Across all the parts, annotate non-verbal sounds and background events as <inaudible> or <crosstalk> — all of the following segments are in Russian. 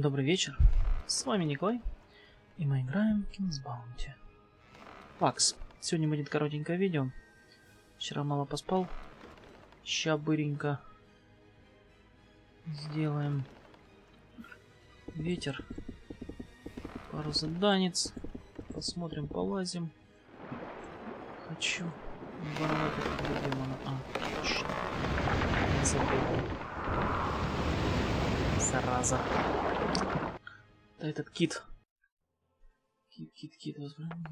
Добрый вечер, с вами Николай, и мы играем в King's Bounty. Пакс, сегодня будет коротенькое видео. Вчера мало поспал, ща быренько сделаем ветер, пару заданец, посмотрим, полазим. Хочу воровать демона. А, точно. Зараза. Да этот кит. Кит, кит, кит, возбранение.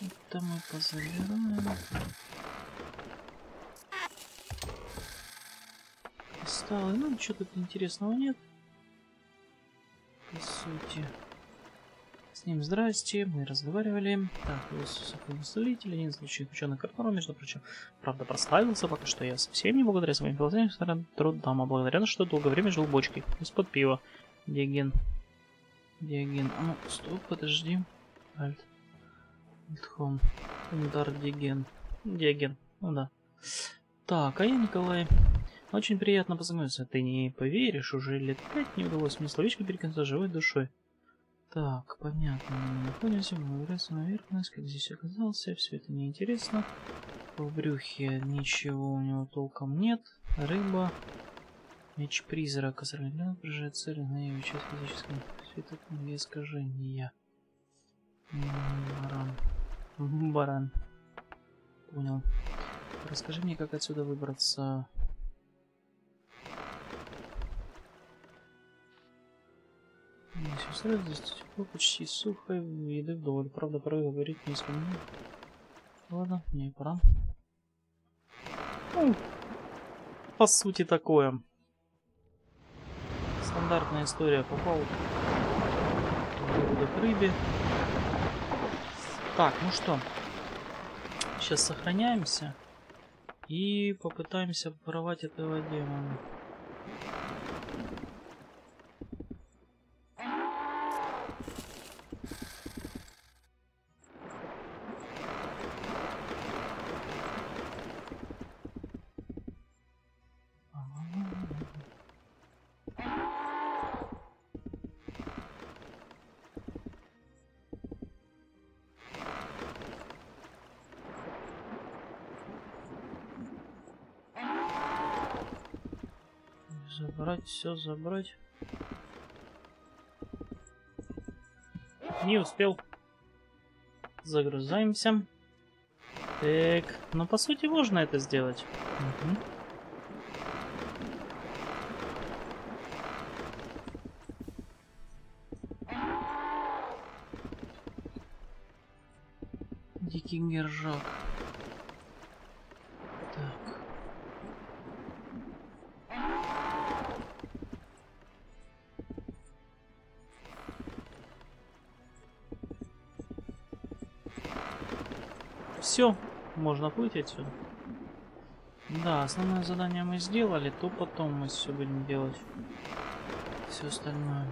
Это мы позабираем. Кристаллы. Ну, ничего тут интересного нет. По сути. Ним здрасте, мы разговаривали. Так, высокомыслитель, один из лучших ученых Карпару, между прочим. Правда, прославился пока что я совсем не благодаря своим философским трудам, а благодаря тому, что долгое время жил в бочке из-под пива. Диоген. Диоген. А ну, стоп, подожди. Альт. Альтхом. Удар Диоген. Диоген. Ну да. Так, а я Николай. Очень приятно познакомиться. Ты не поверишь, уже лет пять не удалось мне словечко перекинуться живой душой. Так, понятно. Мы находимся, на поверхность, как здесь оказался, все это неинтересно. В брюхе ничего у него толком нет. Рыба. Меч призрака. Сорвлен, прижает цель на ее часть физического. Все это искажения. Баран. Баран. Понял. Расскажи мне, как отсюда выбраться. Сестра здесь тепло, почти сухо, еды вдоволь. Правда, порой говорить не смею. Ладно, мне пора. Ну, по сути, такое. Стандартная история. Попал к рыбе. Так, ну что. Сейчас сохраняемся. И попытаемся воровать этого демона. Все забрать. Не успел. Загрузаемся. Так, ну по сути можно это сделать. Угу. Дикий гержак. Можно плыть отсюда. Да, основное задание мы сделали, то потом мы все будем делать. Все остальное.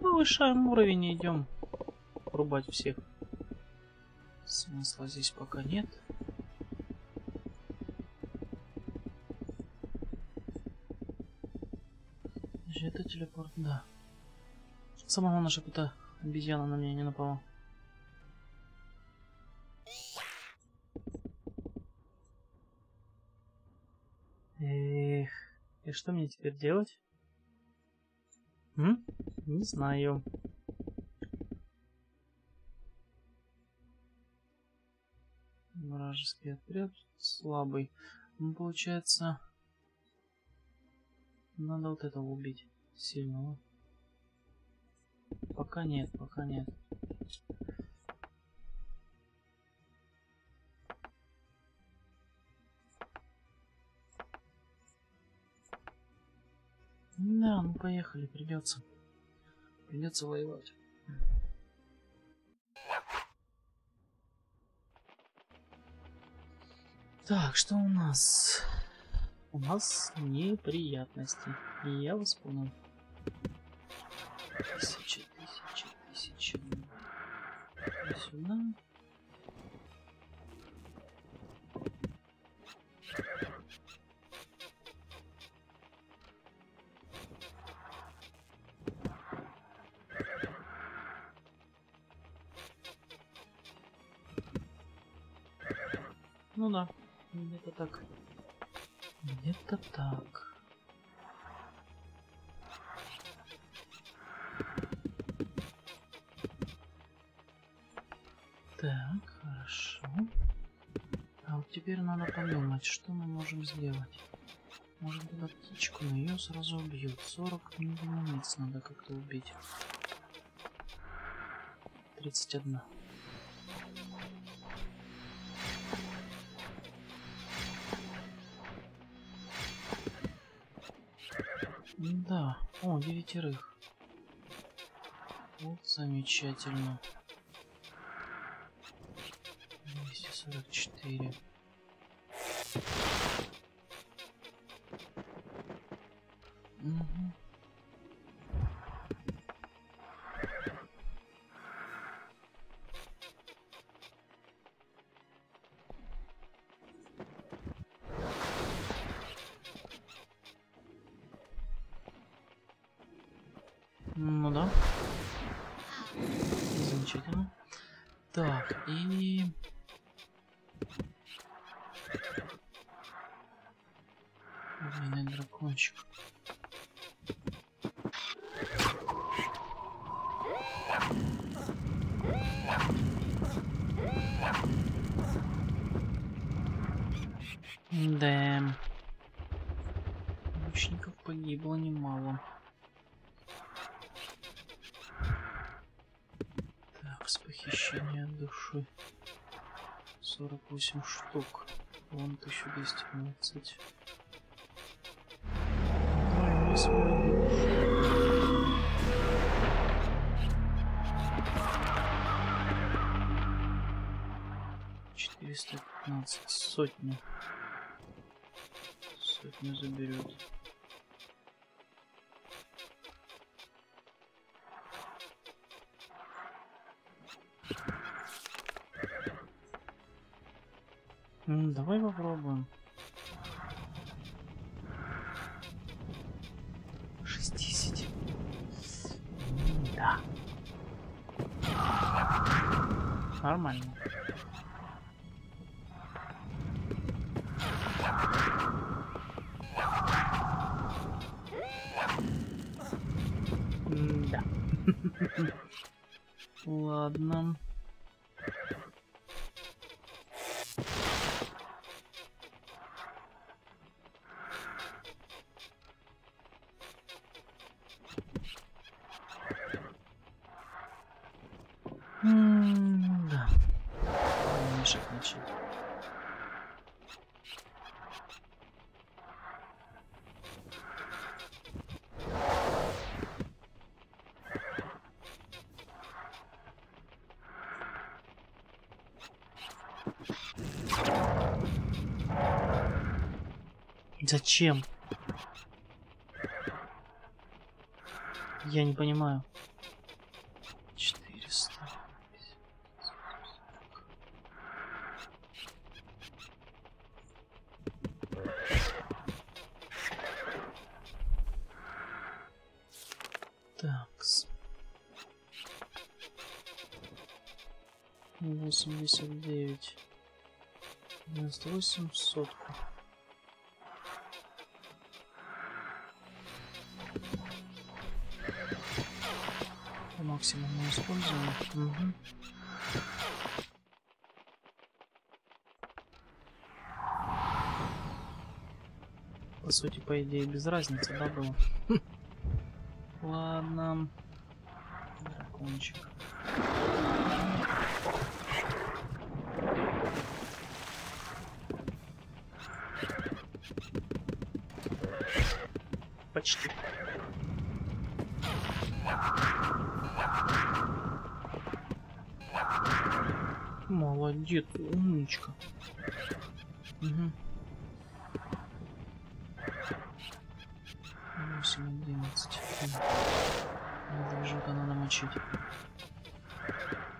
Повышаем уровень и идем рубать всех. Смысла здесь пока нет. Это телепорт, да. Самого наша кота обезьяна на меня не напала. Эх, и что мне теперь делать? М? Не знаю. Вражеский отряд слабый. Ну, получается, надо вот этого убить сильного. Пока нет, пока нет. Да, ну поехали, придется. Придется воевать. Так, что у нас? У нас неприятности. И я вас понял. Тысяча, тысяча, тысяча. И сюда. Ну да, где-то так. Где-то так. Так, хорошо. А вот теперь надо подумать, что мы можем сделать. Может туда птичку, но ее сразу убьют. 40 единиц надо как-то убить. 31. Да, о, девятерых. Вот замечательно. 244. 48 штук. Вон 1220. Двойной свой душ. Четыреста пятнадцать. Сотню. Сотню заберет. Давай попробуем. 60. М, Да. Нормально. <laughs> Да. Ладно. Зачем? Я не понимаю. 400. Такс. Восемьдесят девять. Девяносто восемь сотку. По максимуму используем. Мгм. По сути, по идее, без разницы, да, было? Ладно. Дракончик. где ты, умничка? Угу. Восемь, одиннадцать. Медвежонка она намочить.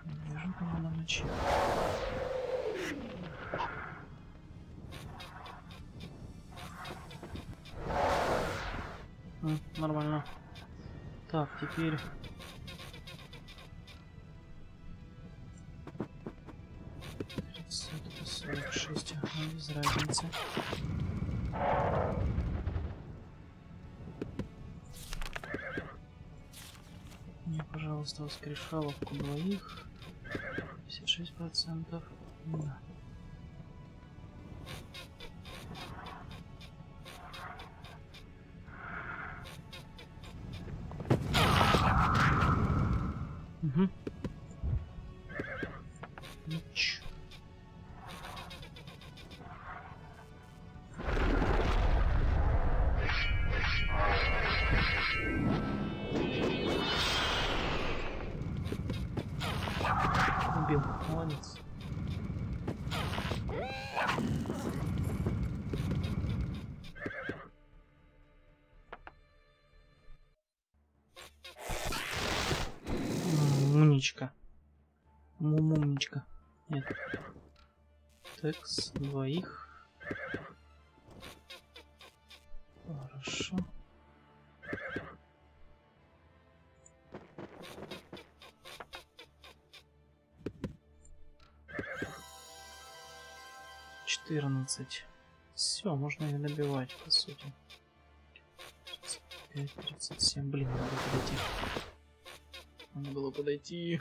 Медвежонка надо мочить. М, нормально. Так, теперь воскрешаловку двоих. 56 процентов. Убил. Молодец. Умничка. Умничка. Нет. Текс двоих. 14. Все, можно ее набивать, по сути. 5, 37, блин, надо подойти. Надо было подойти.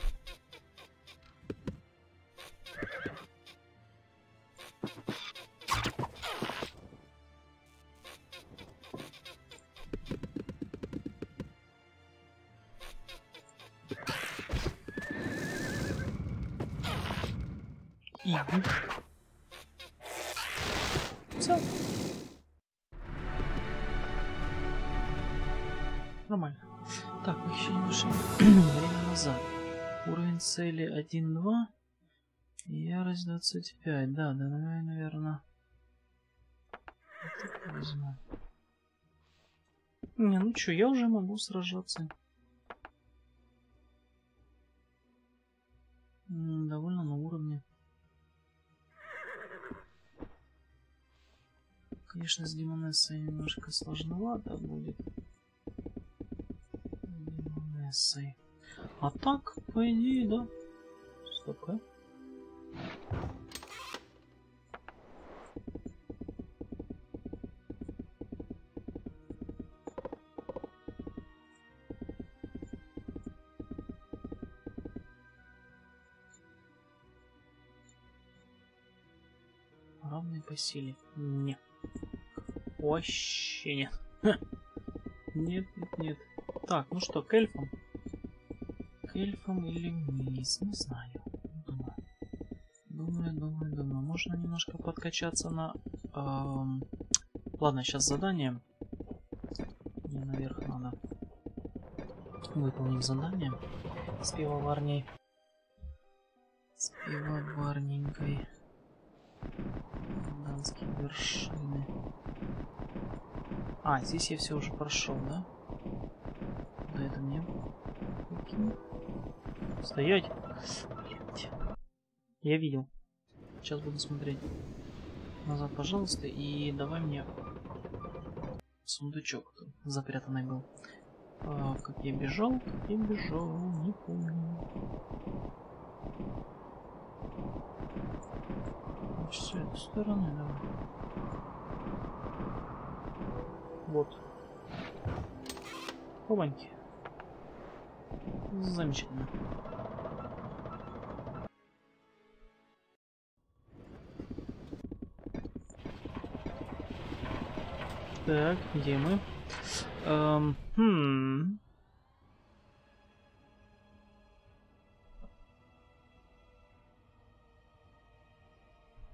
25. Да, да, наверное. Так возьму. Не, ну что, я уже могу сражаться. Довольно на уровне. Конечно, с Демонессой немножко сложновато будет. Демонессой. А так, по идее, да. Стоп-ка. Равные по силе. Нет. Вообще нет. Ха. Нет, нет, нет. Так, ну что, к эльфам? К эльфам или вниз? Не знаю. Думаю. Думаю, думаю, думаю. Можно немножко подкачаться на... эм, Ладно, сейчас задание. Мне наверх надо. Выполним задание. С пивоварней. С пивоварненькой. Вершины. А, здесь я все уже прошел, да? Да, это мне. Стоять! Я видел. Сейчас буду смотреть. Назад, пожалуйста, и давай мне сундучок запрятанный был. А, как я бежал, как я бежал, не помню. Этой стороны давай. Вот. Опаньки. Замечательно. Так, где мы? Эм, хм.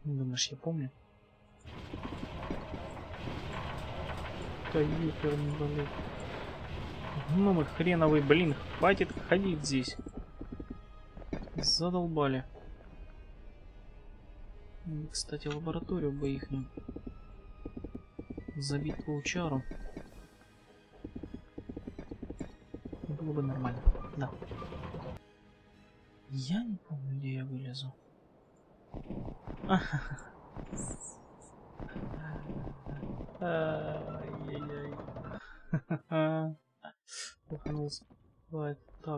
Думаешь, я помню? Компьютер не болит. Гномы хреновый, блин, хватит ходить здесь. Задолбали. Кстати, лабораторию бы их забить паучару.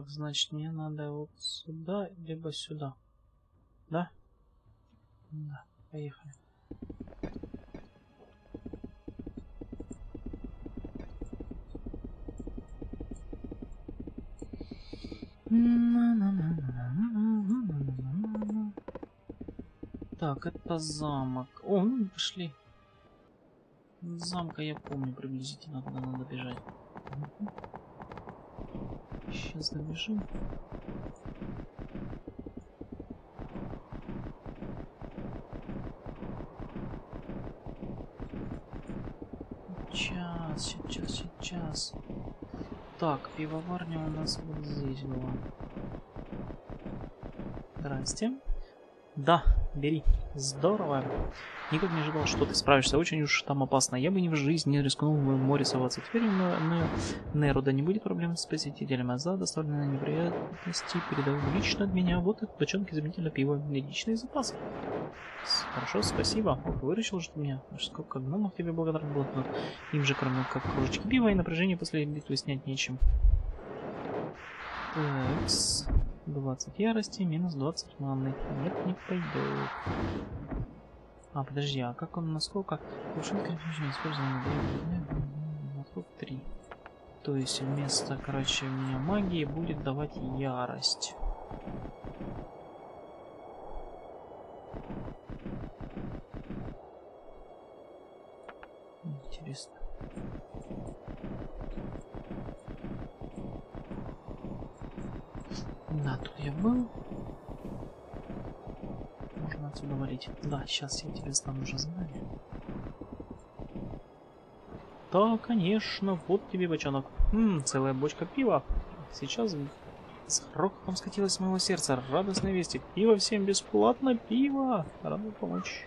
Значит, мне надо вот сюда, либо сюда. Да? Да, поехали. Так, это замок. О, ну пошли. Замка я помню приблизительно, куда надо бежать. Сейчас добежим. Сейчас, сейчас, сейчас. Так, пивоварня у нас вот здесь была. Здрасте. Да, бери. Здорово. Никак не ожидал, что ты справишься. Очень уж там опасно. Я бы ни в жизни не рискнул в море соваться. Теперь на, на Нерода не будет проблем с посетителями. А за доставленные неприятности передаю лично от меня. Вот этот бочонок изумительного пива. Личный запас. Хорошо, спасибо. Выручил же ты меня. Сколько гномов тебе благодарен был. Но им же, кроме как кружечки пива и напряжение после битвы снять нечем. Такс. 20 ярости, минус 20 маны. Нет, не пойдет. А, подожди, а как он, насколько? Кувшинка использована вокруг 3. То есть вместо, короче, меня магии будет давать ярость. Интересно. Да, тут я был. Можно отсюда валить. Да, сейчас я тебе стану уже задание. Да, конечно, вот тебе бочонок. Ммм, целая бочка пива. Сейчас с грохотом скатилось с моего сердца. Радостная вести. Пиво всем бесплатно, пиво. Рада помочь.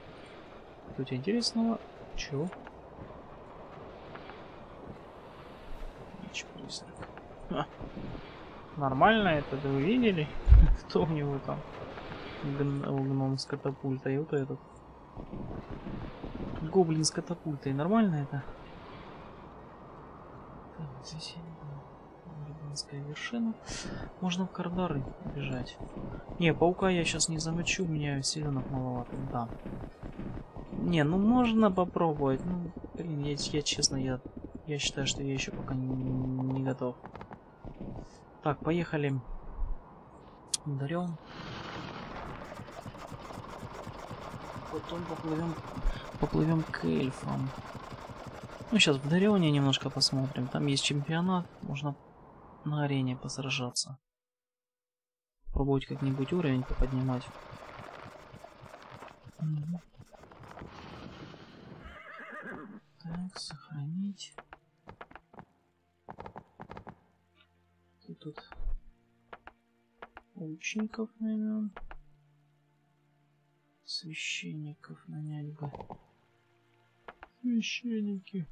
Что у интересного? Чего? Призрак. А. Нормально это, вы видели? <laughs> Кто у него там? Гном с катапультой, вот этот. Гоблин с катапультой, нормально это? Так, здесь Рубинская вершина. Можно в Кардары бежать. Не, паука я сейчас не замочу, у меня силенок маловато, да. Не, ну можно попробовать. Ну, блин, я, я честно, я, я считаю, что я еще пока не, не готов. Так, поехали. Ударем. Потом поплывем, поплывем к эльфам. Ну, сейчас в Дарионе немножко посмотрим. Там есть чемпионат, можно на арене посражаться. Пробовать как-нибудь уровень поднимать. Так, сохранить. Тут, тут лучников наверное. Священников нанять бы. Священники.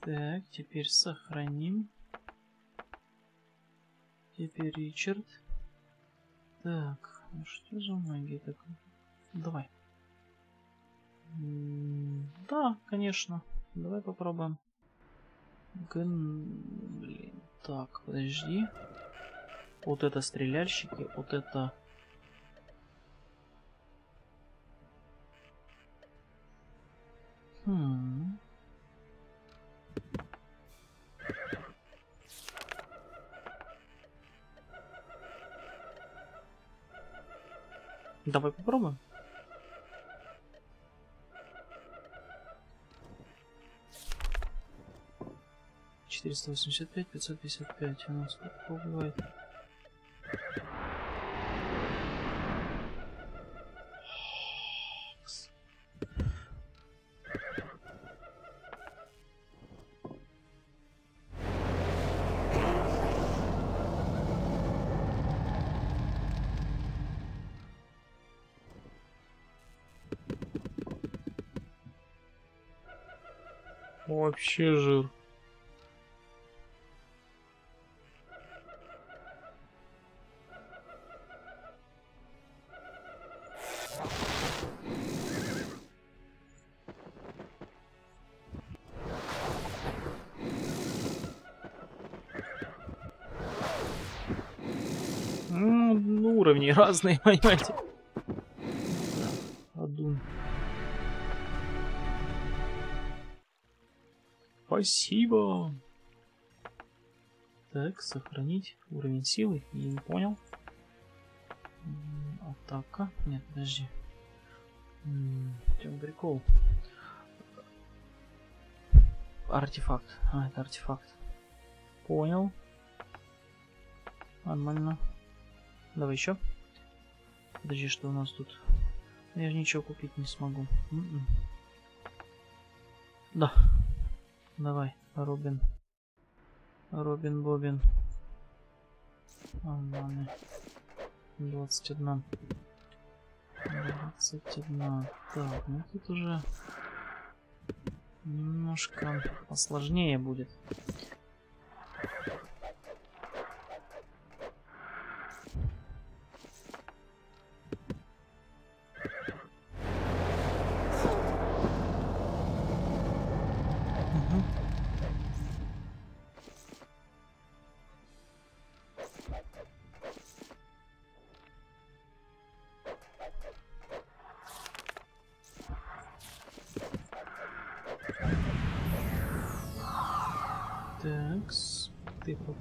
Так, теперь сохраним. Теперь Ричард. Так, ну что за магия такая? Давай. да, конечно. Давай попробуем. Ген... Блин. Так, подожди. Вот это стреляльщики, вот это Хм. Давай попробуем. Четыреста восемьдесят пять, пятьсот пятьдесят пять. У нас сколько убивает? Уровней разные, <laughs> понимаете? Адун. Спасибо. Так, сохранить уровень силы. Я не понял. Атака. Нет, подожди. В чем прикол? Артефакт. А, это артефакт. Понял. Нормально. Давай еще. Подожди, что у нас тут? Я же ничего купить не смогу. М -м. Да. Давай, Робин. Робин Бобин. Нормально. 21. 21. Так, ну тут уже немножко посложнее будет.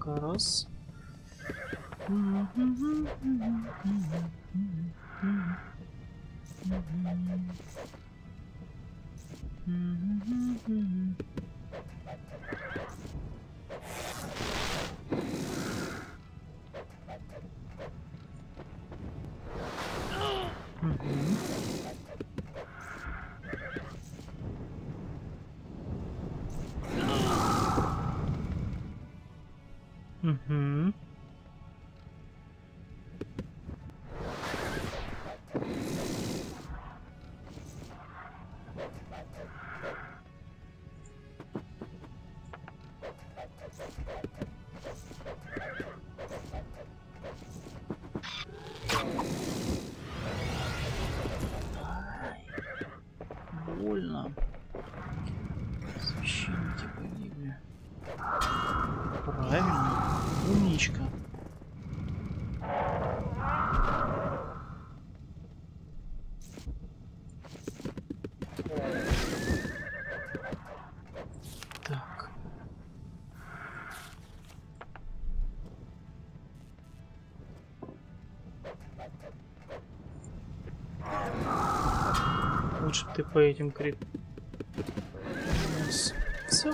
Ты <laughs> ты по этим крит. Все.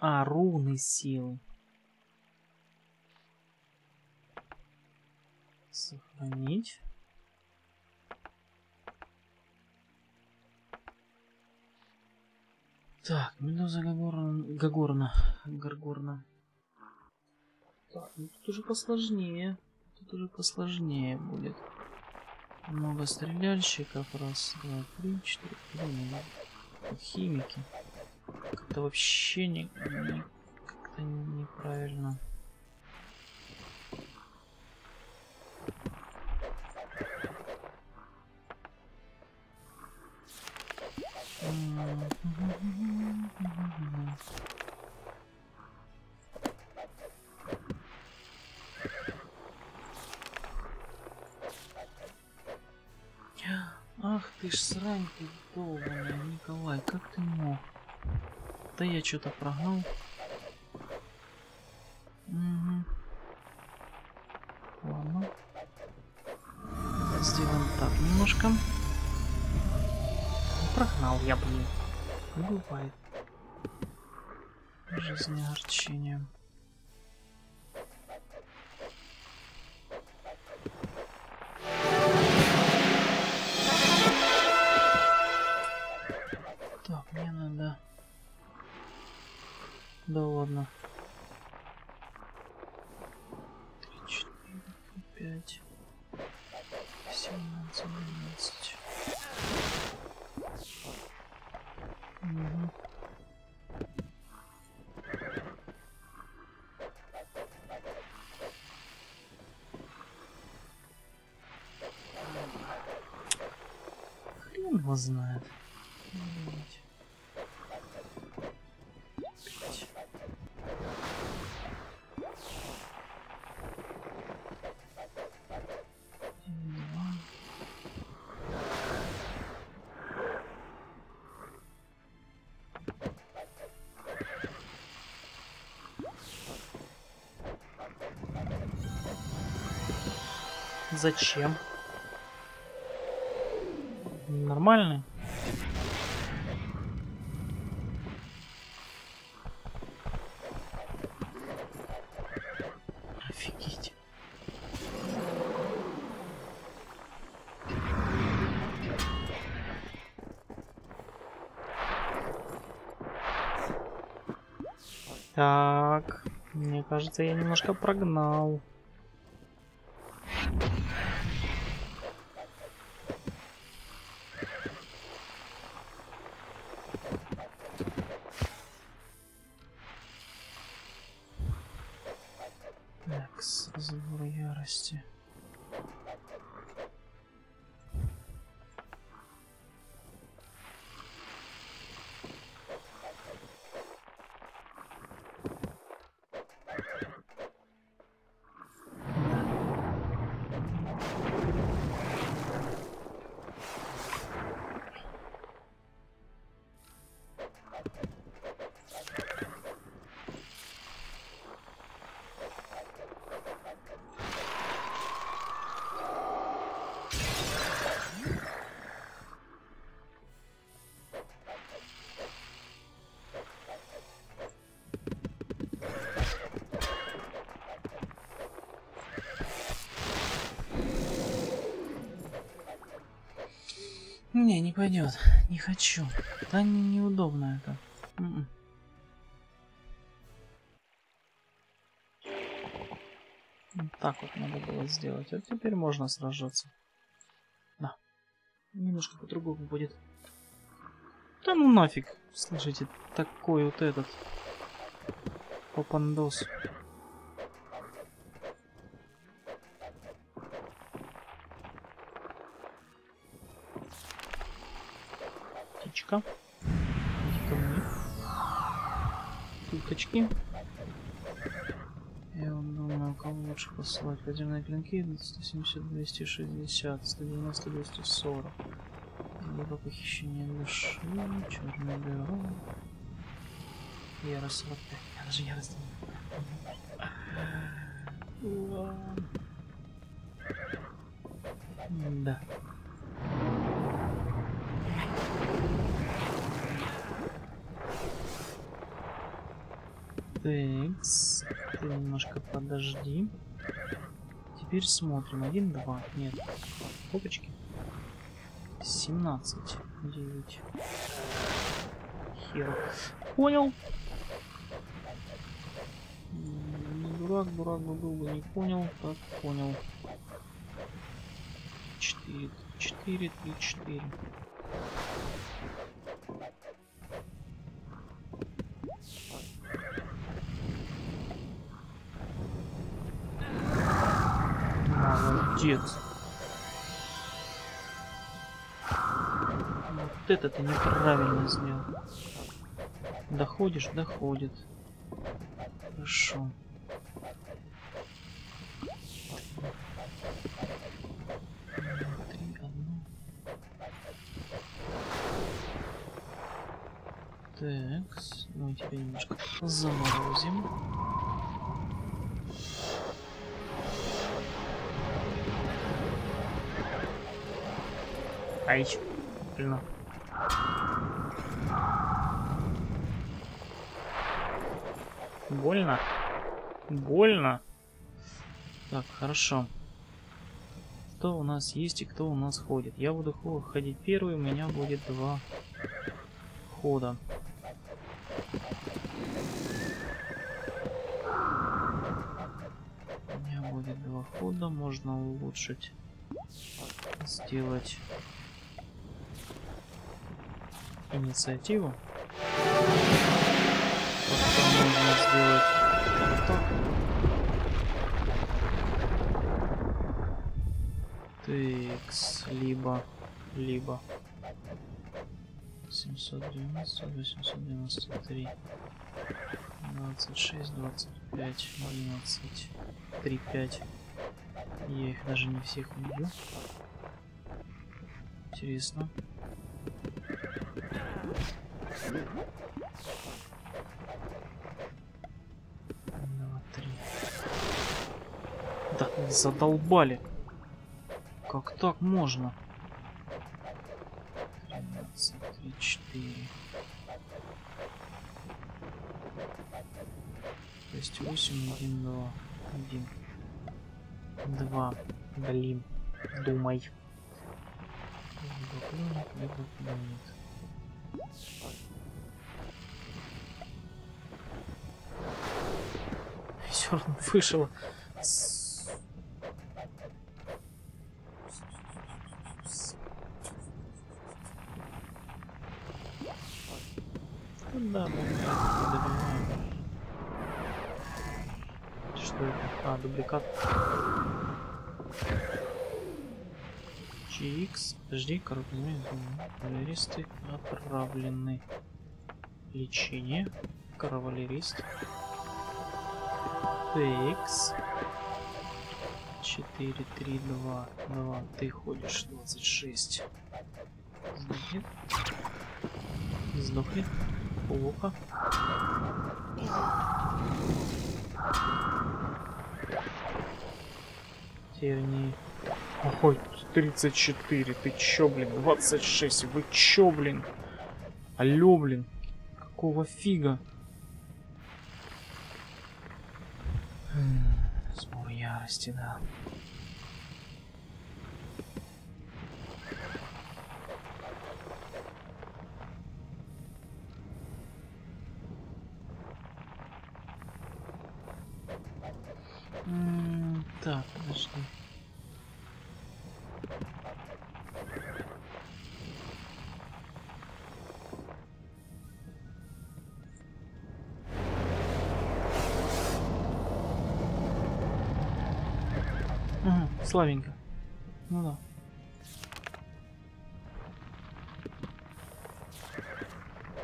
А, руны силы. Сохранить. Так, Медуза Гагорна... Гагорна. Гаргорна. Так, ну тут уже посложнее. Тут уже посложнее будет. Много стреляльщиков. Раз, два, три, четыре. Блин, химики. Как-то вообще не, как-то неправильно. Ах ты ж срань ты долбаная, Николай, как ты мог? Да я что-то прогнал. Угу. Ладно. Сделаем так немножко. Прогнал я, блин. Бывает. Жизнеогорчение. Да ладно. Три, четыре, пять, семнадцать, двенадцать. Угу. Хрен его знает. Зачем? Нормальный? Офигеть. Так, мне кажется, я немножко прогнал. Не, не пойдет. Не хочу. Да неудобно это. М-м. Вот так вот надо было сделать. Вот теперь можно сражаться. Да. Немножко по-другому будет. Да ну нафиг. Слышите, такой вот этот. Попандос. Птичка. Мне. Уточки. Я вот думаю, кого лучше посылать. Подземные клинки 170, 260, 190, 240. Либо похищение души, черная дыра. Ярость 45. Я даже ярость не Да. Текс. Ты немножко подожди. Теперь смотрим. Один, два. Нет. Опачки. 17. 9. Хер. Понял. Дурак, дурак бы был бы не понял. Так, понял. 4. 4, 3, 4. Молодец. Вот это ты неправильно сделал. Доходишь? Доходит. Хорошо. Три, одну. Такс. Мы тебя немножко заморозим. Ай, больно. Больно? Больно? Так, хорошо. Кто у нас есть и кто у нас ходит? Я буду ходить первый, у меня будет два хода. У меня будет два хода, можно улучшить, сделать инициативу. Потом можно сделать вот так. Текс, либо, либо 790, 893, 26, 25, 11, 3, 5. Я их даже не всех убью. Интересно. Да, задолбали. Как так можно? 13, 3, 4. То есть 8, 1, 2, 1, 2. Блин, думай. Либо клюнет, либо клюнет. Равно <laughs> вышел. С- Да, да, добиваем. Что это? А, дубликат. GX. Подожди, короткий Кавалеристы отправлены. Лечение. Кавалерист. TX. 4, 3, 2, 2. Ты ходишь 26. Сдохнет. Сдохнет. Плохо. Тернии. Ой, 34. Ты чё, блин? 26. Вы чё, блин? Алло, блин. Какого фига? Сбор Ага, славенько. Ну да.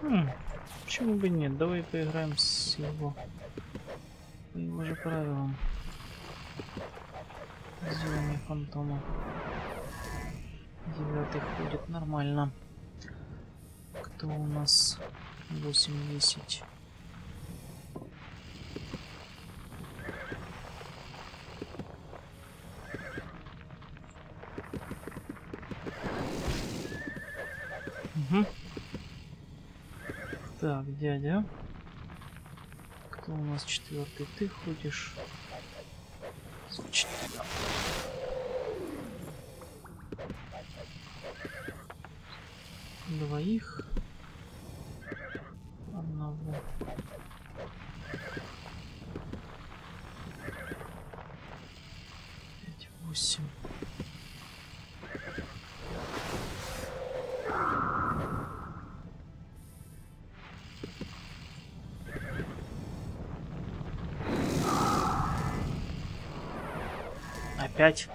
Хм, почему бы нет? Давай поиграем с его... По его же правилам. Зелени фантома. Девятый ходит нормально. Кто у нас? 8-10. Угу. Так, дядя. Кто у нас четвертый? Ты ходишь. Звучит да. Двоих. Опять.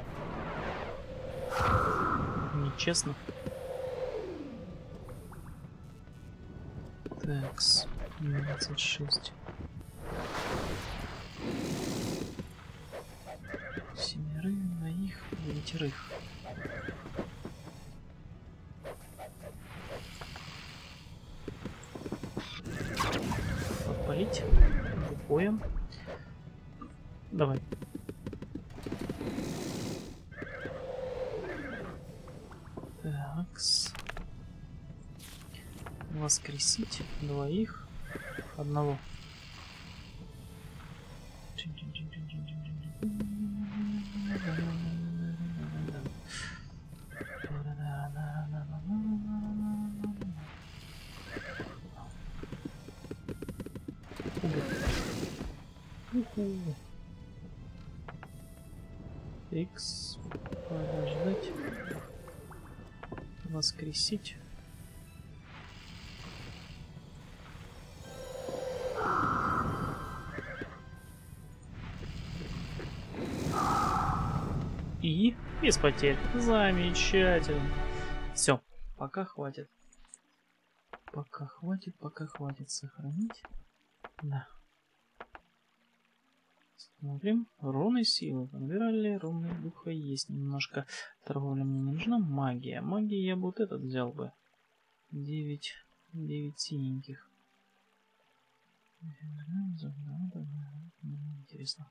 Нечестно. Такс. 26. Воскресить двоих. Одного. Уху. X. Подождать. Воскресить. Без потерь. Замечательно. Все, пока хватит. Пока хватит, пока хватит сохранить. Да. Смотрим. Руны силы. Подбирали. Руны духа есть немножко. Торговля мне не нужна. Магия. Магия я бы вот этот взял бы. 9. 9 синеньких. Интересно.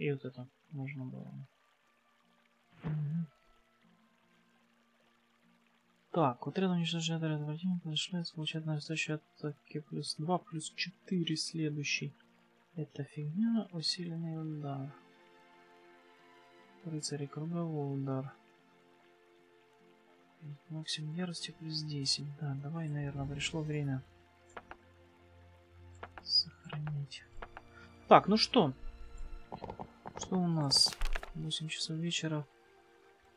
И вот это можно было. Мгм. Так, вот рядом уничтожает отряд противника, подошляется, получает нарастающие атаки плюс 2, плюс 4 следующий. Это фигня, усиленный удар. Рыцари, круговой удар. Максимум ярости плюс 10. Да, давай, наверное, пришло время. Сохранить. Так, ну что? Что у нас? 8 часов вечера.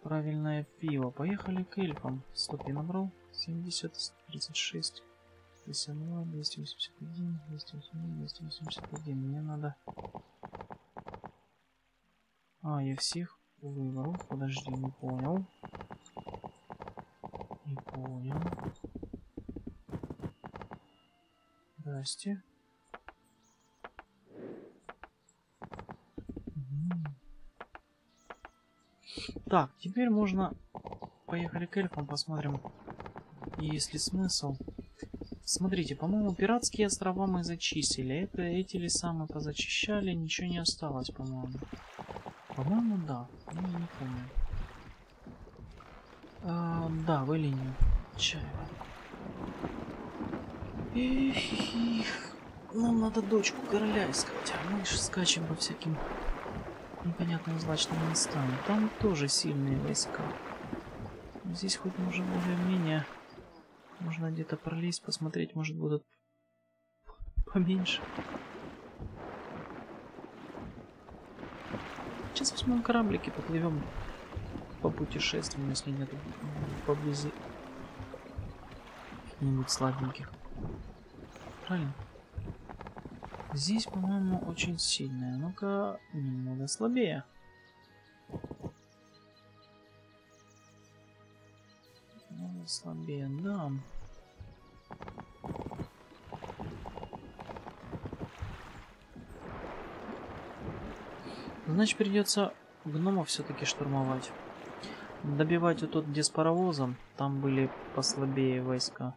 Правильное пиво. Поехали к эльфам. Стоп, я набрал. 70, 136, 52, 281, 281, 281. Мне надо... А, я всех выбрал. Подожди, не понял. Не понял. Здрасте. Так, теперь можно... Поехали к эльфам, посмотрим, есть ли смысл. Смотрите, по-моему, пиратские острова мы зачистили. Это, эти леса мы позачищали, ничего не осталось, по-моему. По-моему, да. Ну, не помню. А, да, в линию. Чаева. Эх. Нам надо дочку короля искать, а мы ж скачем по всяким непонятным злачным местам. Там тоже сильные войска. Здесь хоть можно более-менее... Можно где-то пролезть, посмотреть, может будут поменьше. Сейчас возьмем кораблики, поплывем по путешествиям, если нет поблизи каких-нибудь слабеньких. Правильно? Здесь, по-моему, очень сильная. Ну-ка, немного слабее. Немного слабее, да. Значит, придется гномов все-таки штурмовать. Добивать вот тут, где с паровозом. Там были послабее войска.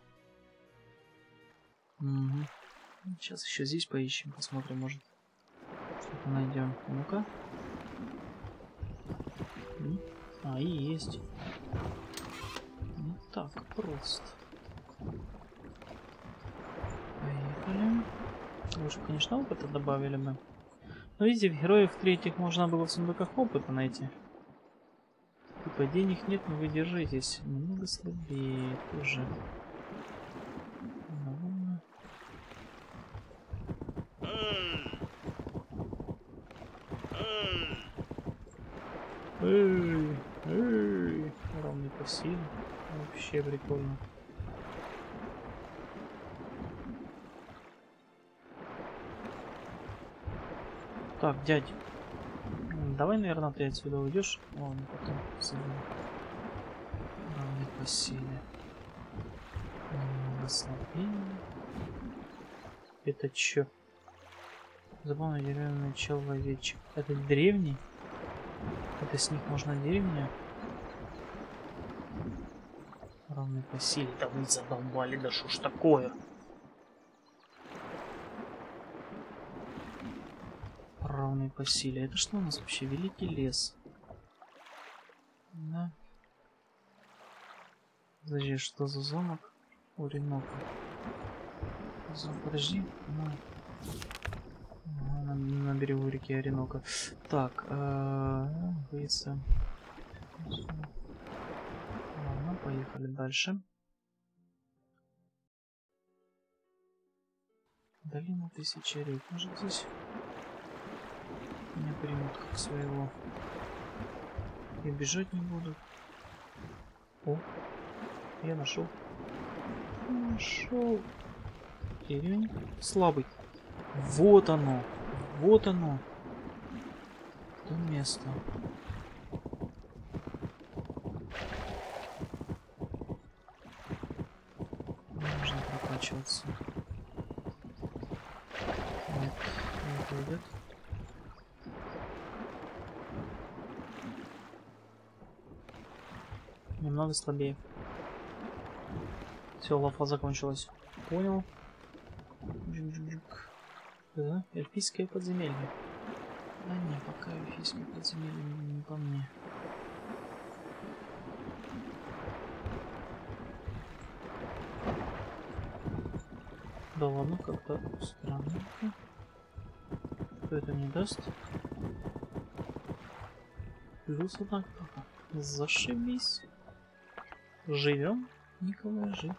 Сейчас еще здесь поищем, посмотрим, может что-то найдем. Ну-ка. А, и есть. Не так просто. Поехали. Лучше, конечно, опыта добавили бы. Но видите, героев третьих можно было в сундуках опыта найти. Типа денег нет, но вы держитесь. Немного слабее тоже. Ладно. Эй, эй, ровный по силе. Прикольно. Так, дядь. Давай, наверное, ты отсюда уйдешь. Ладно, потом посмотрим. Равный по силе. Слабее. Это чё? Забавный деревянный человечек. Это древний? Это с них можно деревня? Равный по силе. Да вы задолбали, да что ж такое? Равный по силе. Это что у нас вообще? Великий лес. Да. Подожди, что за замок? Уренока. Зам- Подожди. Ну. Ага, На, на берегу реки Оренока. Так, э, выйдется. Поехали дальше. Долина тысячи рек. Может здесь меня примут как своего. И бежать не буду. О, я нашел. Нашел. Деревень. Слабый. Вот оно. Вот оно. То место. Нужно прокачиваться. Нет, не пойдет. Немного слабее. Все, лафа закончилась. Понял. Да, эльфийское подземелье. Да не, пока эльфийское подземелье не по мне. Да ладно, как-то странненько. Что это не даст? Плюс одна Зашибись. Живем, Николай, живем.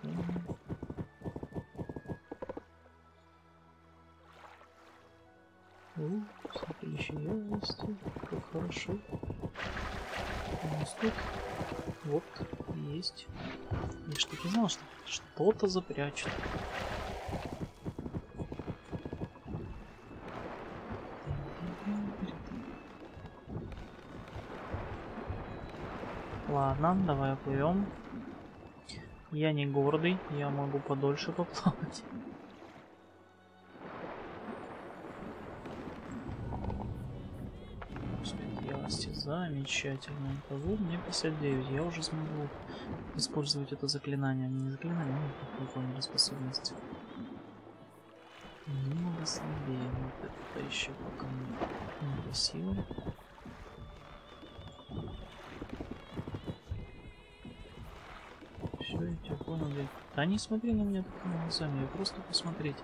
О, смотрящий ярости, как хорошо. У нас тут вот есть. Ж таки знал, что что-то запрячут. Ладно, давай оплывем. Я не гордый, я могу подольше поплавать. Ярости, замечательно. Итого мне 59, я уже смогу использовать это заклинание. Не заклинание, но выполнили способность. Немного слабее, вот это еще пока не красиво. Да не смотри на меня такими глазами, я просто посмотреть.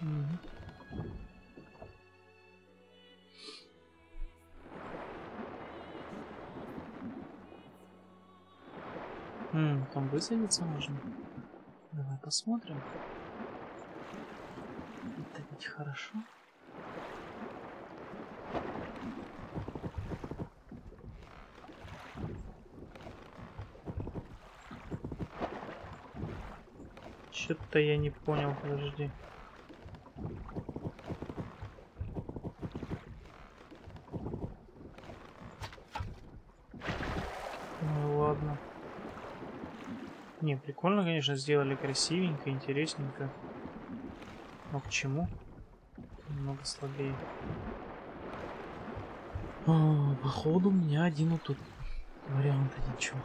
Угу. М, там высадиться можно. Давай посмотрим. Это ведь хорошо. Что-то я не понял, подожди. Ну ладно. Не, прикольно, конечно, сделали красивенько, интересненько. Но к чему? Немного слабее. О, походу у меня один вот тут вариант один чувак.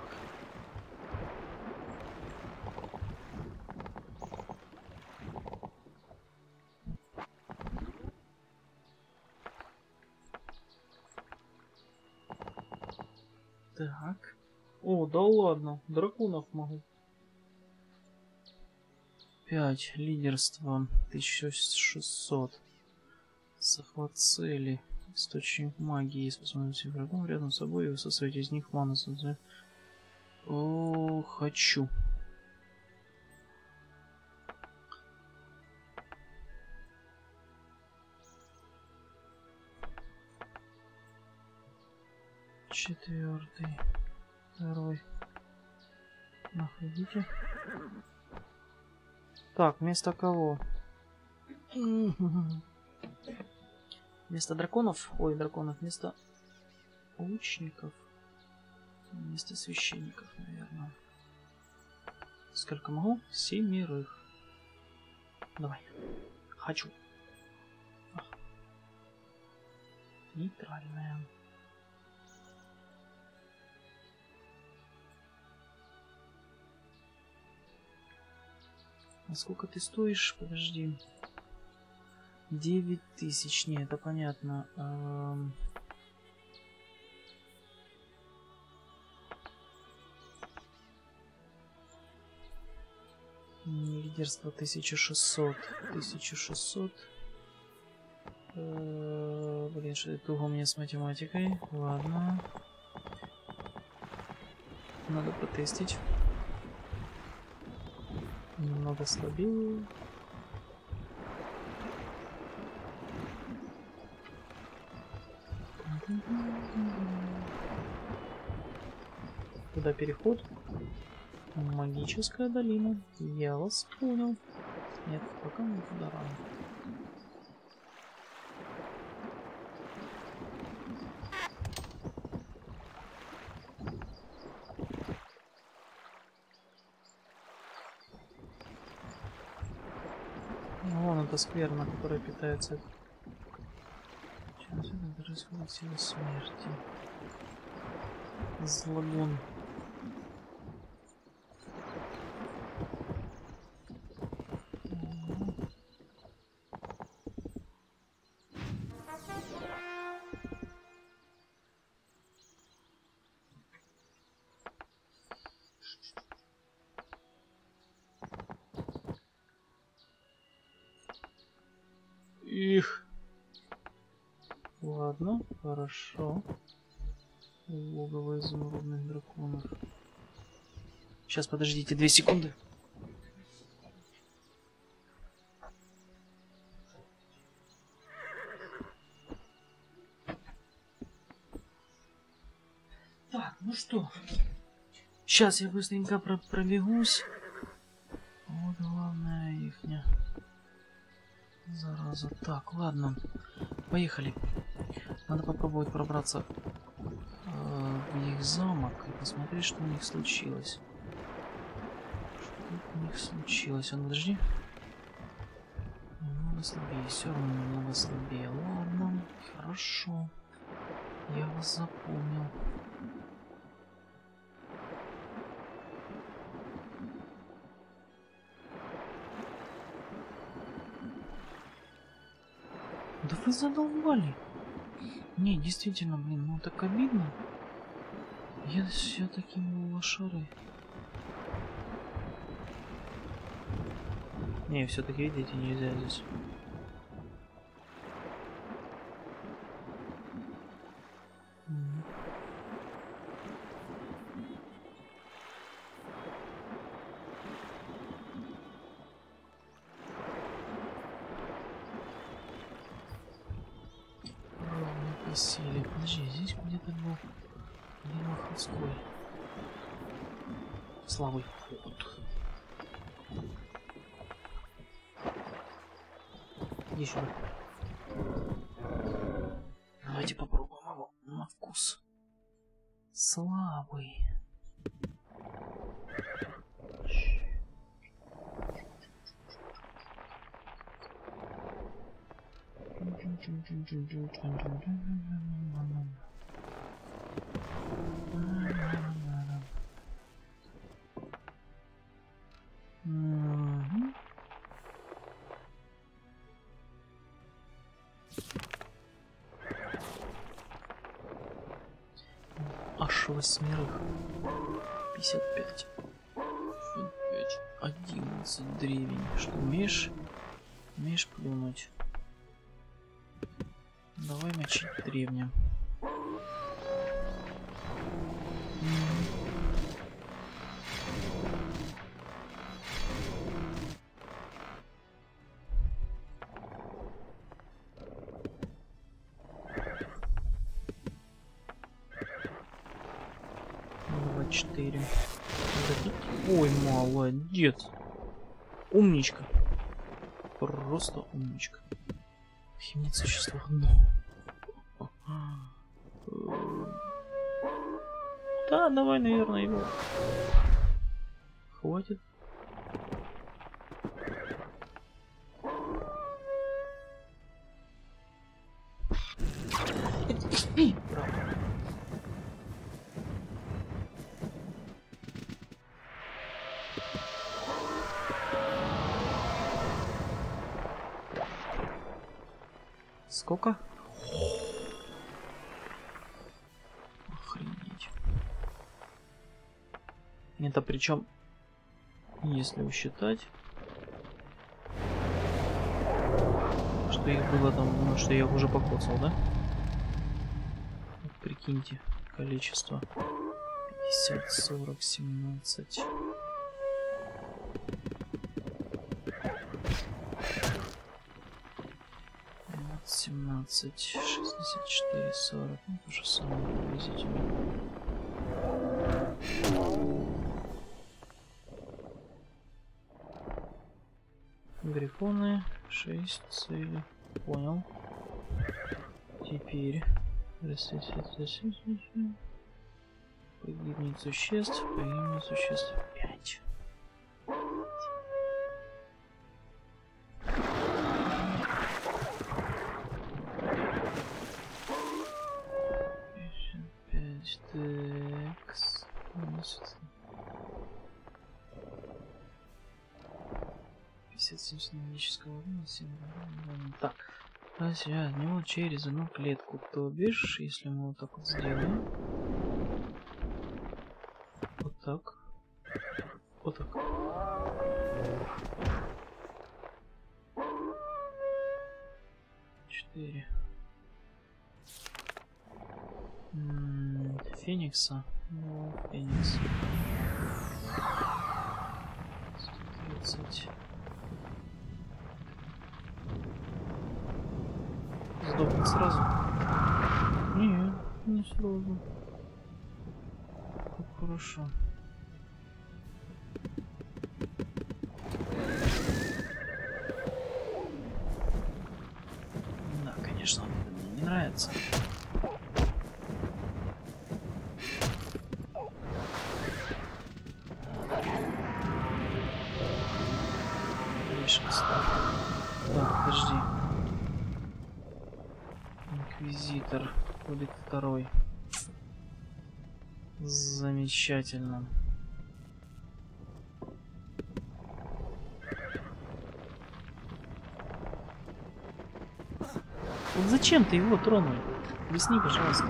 Ладно, драконов могу. 5. Лидерство. 1600. Захват цели. Источник магии. Способность врагом рядом с собой и высасывать из них ману. О, хочу. Четвертый. Второй. Находите. Так, вместо кого? <laughs> Вместо драконов? Ой, драконов. Вместо лучников. Вместо священников, наверное. Сколько могу? Семерых. Давай. Хочу. Нейтральная. А сколько ты стоишь? Подожди. 9 тысяч. Не, это понятно. Эм... Лидерство 1600. 1600. Э, блин, что это туго мне с математикой. Ладно. Надо протестить немного слабее. Куда переход? Магическая долина. Я вас понял. Нет, пока не туда рано. Это скверна, которая питается... Сейчас это происходит сила смерти. Злогон. Их. Ладно, хорошо. Логово изумрудных драконов. Сейчас, подождите, две секунды. Так, ну что? Сейчас я быстренько про пробегусь. Так, ладно. Поехали. Надо попробовать пробраться э, в их замок и посмотреть, что у них случилось. Что у них случилось? А ну, подожди. Немного слабее. Все равно немного слабее. Ладно. Хорошо. Я вас запомнил. Вы задолбали. Не, действительно, блин, ну так обидно. Я все такие лошары. Не, все-таки, видите, нельзя здесь. Присели. Подожди, здесь где-то был Ходской. Славый ход. Иди. Давайте попробуем его на вкус. Слабый. Аж восьмерых. 55. 55. 11 древень. Что, умеешь? Умеешь плюнуть? Давай мочить древним. Четыре. Ой, молодец. Умничка. Просто умничка. Нет существа одно. Да, давай, наверное, его. Хватит. Сколько? Это причем, если усчитать, что их было там, ну, что я их уже покоцал, да? Прикиньте, количество. 50, 40, 17. Двадцать, Семнадцать, шестьдесят четыре, сорок. Ну, то же самое приблизительно. Грифоны, шесть цели. Понял. Теперь. Погибнет существ, погибнет существ Так, раз я от него через одну клетку, то бишь, если мы вот так вот сделаем. Вот так. Вот так. 4. М, Феникса. Ну, Феникс. 130. Сдохнет сразу? Не, не сразу. Как хорошо. Второй. Замечательно. Вот зачем ты его тронул? Объясни, пожалуйста.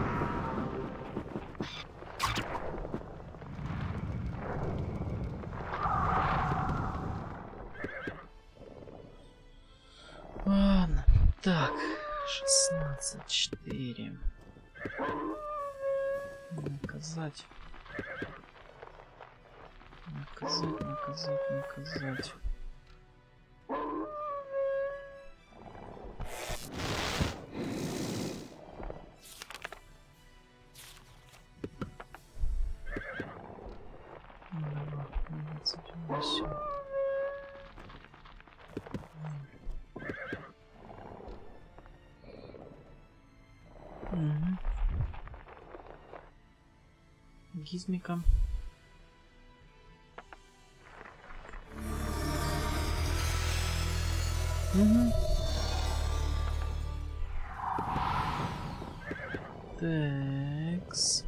Гизмика. Угу. Такс.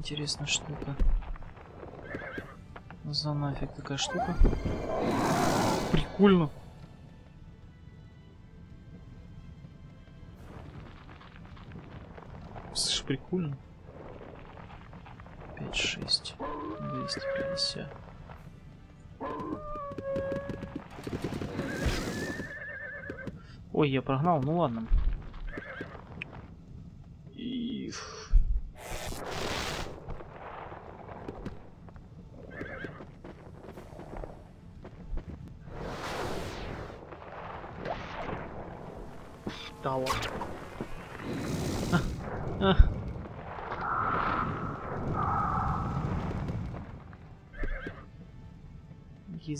Интересно, что это за нафиг такая штука. Прикольно. Слышь, прикольно. 5, 6, 250. Ой, я прогнал, ну ладно. И... Да ладно. А, а.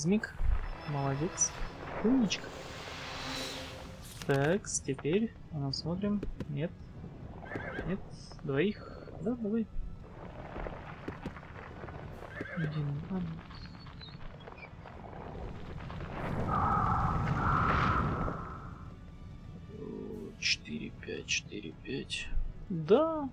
Гизмик. Молодец. Умничка. Так, теперь мы смотрим. Нет. Нет. Двоих. Да, давай. Один, два. Четыре, пять, четыре, пять. Да.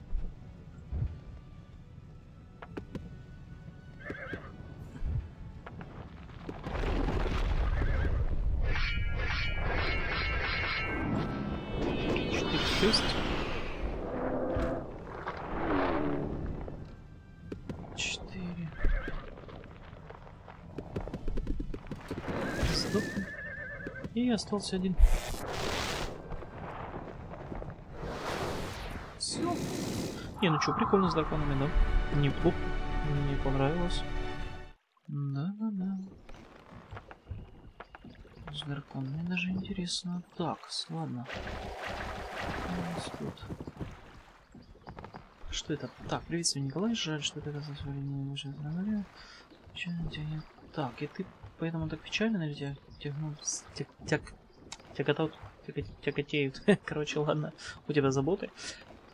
И остался один. Все. Не, ну что, прикольно с драконами, да? Неплохо. Мне понравилось. Да-да-да. С драконами даже интересно. Так, ладно. Тут. Что это? Так, приветствую, Николай. Жаль, что ты оказался в времени уже. Так, и ты поэтому так печально, наверное, тебя тягнул... Тяг... Тяг... Тяготал... Тяга... Тяготеют. <laughs> Короче, ладно. У тебя заботы.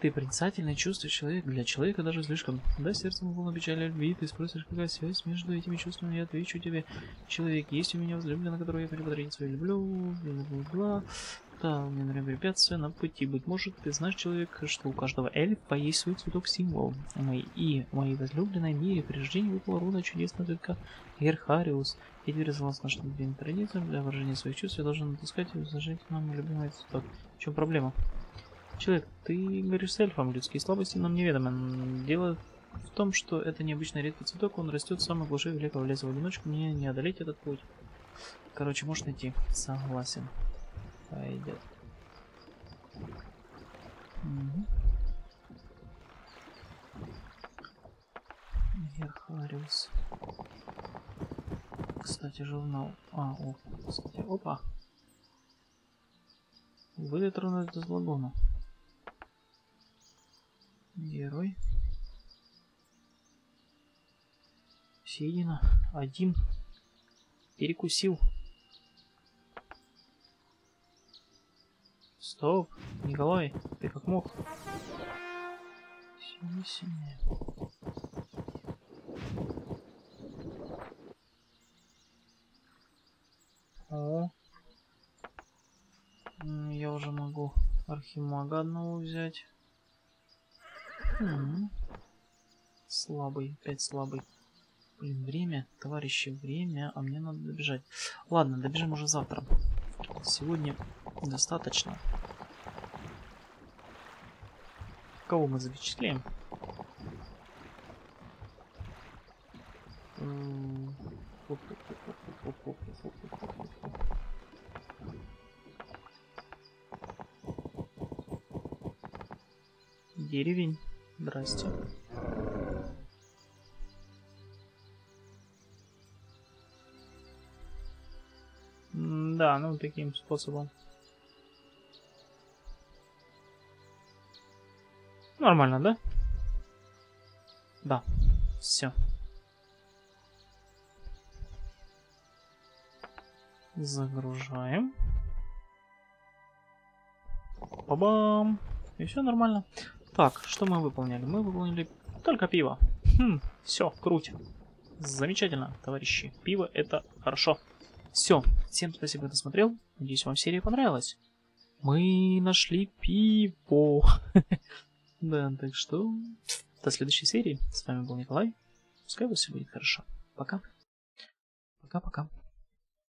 Ты проницательный, чувствуешь человек, для человека даже слишком. Да, сердцем полно печали любви, ты спросишь, какая связь между этими чувствами, я отвечу тебе. Человек есть у меня возлюбленная, которую я хочу подарить свою люблю, бла-бла-бла. Стал мне на препятствия на пути. Быть может, ты знаешь, человек, что у каждого эльфа есть свой цветок-символ. Мои, и моей возлюбленной мире при рождении выпала руна чудесная цветка Герхариус. Я теперь согласно нашим любимым традициям, для выражения своих чувств я должен натаскать и зажать нам любимый цветок. В чем проблема? Человек, ты говоришь с эльфом, людские слабости нам неведомы. Дело в том, что это необычный редкий цветок, он растет в самой глуши великого леса в одиночку, мне не одолеть этот путь. Короче, можно идти. Согласен. Пойдет. Угу. Герхариус. Кстати, журнал. А, о, кстати, опа. Выдернуть из лагуна. Герой. Съедено. Один. Перекусил. Стоп, Николай, ты как мог? Сильнее. О. Я уже могу архимага одного взять. Хм. Слабый, опять слабый. Блин, время, товарищи, время, а мне надо добежать. Ладно, добежим уже завтра. Сегодня достаточно. Кого мы запечатлеем? Деревень. Здрасте. Да, ну таким способом. Нормально, да? Да. Все. Загружаем. Бабам. И все нормально. Так, что мы выполнили? Мы выполнили только пиво. Хм, все, круть. Замечательно, товарищи. Пиво это хорошо. Все, всем спасибо, кто смотрел. Надеюсь, вам серия понравилась. Мы нашли пиво. <laughs> Да, так что до следующей серии. С вами был Николай. Пускай у вас все будет хорошо. Пока. Пока-пока.